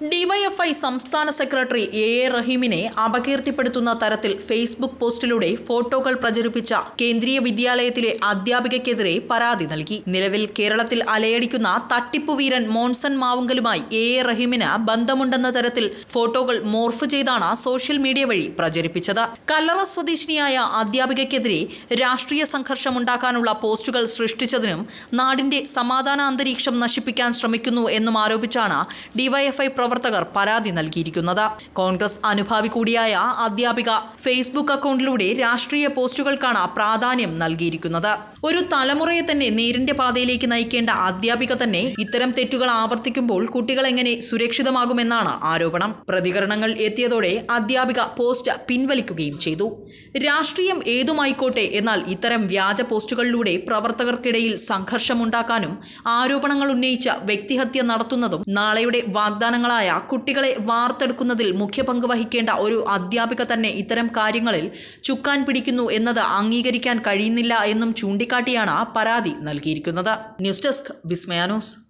DYFI സംസ്ഥാന secretary A A റഹീമിനെ അപകീർത്തിപ്പെടുത്തുന്ന തരത്തിൽ ഫേസ്ബുക്ക് പോസ്റ്റിലൂടെ ഫോട്ടോകൾ പ്രചരിപ്പിച്ച കേന്ദ്രീയ വിദ്യാലയത്തിലെ അധ്യാപികയ്ക്കെതിരെ പരാതി നൽകി. നിലവിൽ കേരളത്തിൽ അലയടിക്കുന്ന തട്ടിപ്പു വീരൻ മോൺസൺ മാവുങ്കലുമായി എ എ റഹീമിന് ബന്ധമുണ്ടെന്ന തരത്തിൽ ഫോട്ടോകൾ മോർഫ് ചെയ്താണ് സോഷ്യൽ മീഡിയ വഴി പ്രചരിപ്പിച്ചത്. കല്ലറ സ്വദേശിനിയായ അധ്യാപികയ്ക്കെതിരെ രാഷ്ട്രീയ സംഘർഷമുണ്ടാക്കാനുള്ള പോസ്റ്റുകൾ സൃഷ്ടിച്ചതിനും നാടിന്റെ സമാധാന അന്തരീക്ഷം നശിപ്പിക്കാൻ ശ്രമിക്കുന്നു എന്നും ആരോപിച്ചാണ് ഡിവൈഎഫ്ഐ പ്രവർത്തകർ പരാതി നൽകിയിരിക്കുന്നത്. കോൺഗ്രസ് അനുഭാവി കൂടിയായ അധ്യാപിക ഫേസ്ബുക്ക് അക്കൗണ്ടിലൂടെ രാഷ്ട്രീയ പോസ്റ്റുകൾക്കാണ് പ്രാധാന്യം നൽകിയിരിക്കുന്നത്. ഒരു തലമുറയെ തന്നെ നേരിന്റെ പാതയിലേക്ക് നയിക്കേണ്ട അധ്യാപിക തന്നെ ഇത്തരം തെറ്റുകൾ ആവർത്തിക്കുമ്പോൾ കുട്ടികൾ എങ്ങനെ സുരക്ഷിതമാകുമെന്നാണ് ആരോപണം. പ്രതികരണങ്ങൾ എത്തിയതോടെ അധ്യാപിക പോസ്റ്റ് പിൻവലിക്കുകയും ചെയ്തു. രാഷ്ട്രീയം ഏതുമായിക്കോട്ടെ എന്നാൽ ഇത്തരം വ്യാജ പോസ്റ്റുകളിലൂടെ പ്രവർത്തകർക്കിടയിൽ സംഘർഷമുണ്ടാക്കാനും ആരോപണങ്ങൾ ഉന്നയിച്ച വ്യക്തിഹത്യ നടത്തുന്നതും നാളെയുടെ വാഗ്ദാനങ്ങളായ കുട്ടികളെ വാർത്തെടുക്കുന്നതിൽ മുഖ്യ പങ്ക് വഹിക്കേണ്ട ഒരു അധ്യാപിക തന്നെ ഇത്തരം കാര്യങ്ങളിൽ ചുക്കാൻ പിടിക്കുന്നു എന്നത് അംഗീകരിക്കാൻ കഴിയുന്നില്ല എന്നും ചൂണ്ടിക്കാട്ടിയാണ് പരാതി നൽകിയിരിക്കുന്നത്. News desk വിസ്മയാനോസ്